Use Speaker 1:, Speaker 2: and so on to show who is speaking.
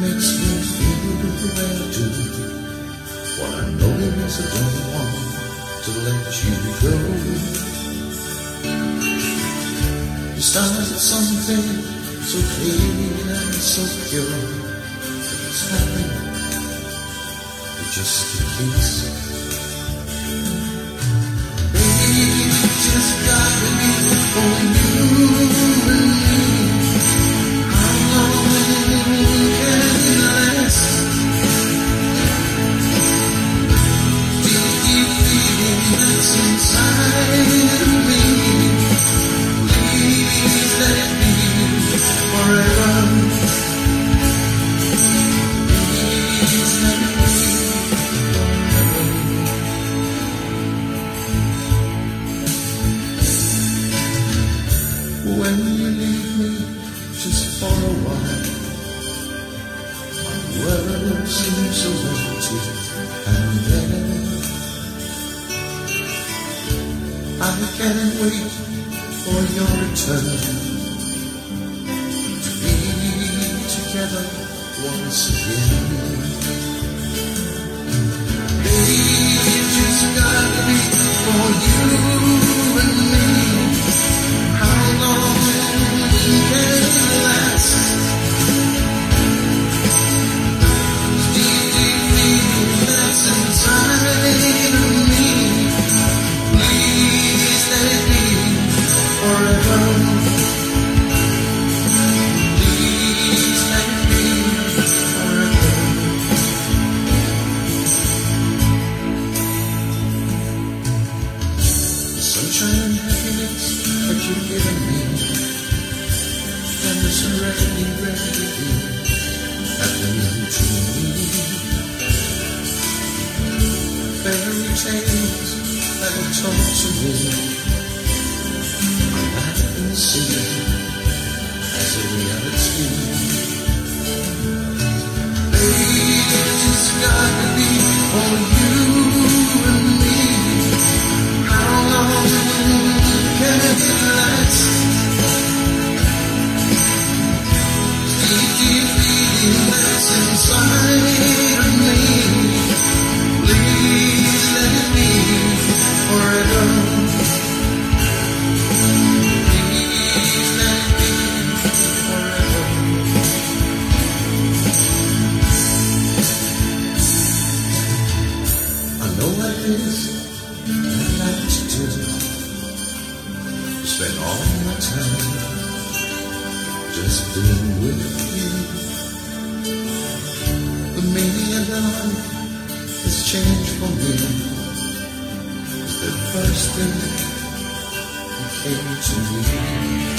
Speaker 1: makes me feel the way I do. What I know is I don't want to let you go. You started something so clean and so pure. It's nothing but just a kiss. Baby, you just got me for When you leave me just for a while, my world seems so empty and then I can't wait for your return to be together once again. Sunshine and happiness that you've given me and the serenity ready happening to me. Fairy tales that were told to me, I can see as a reality. Spend all my time just being with you. The meaning of life has changed for me. The first thing you came to me.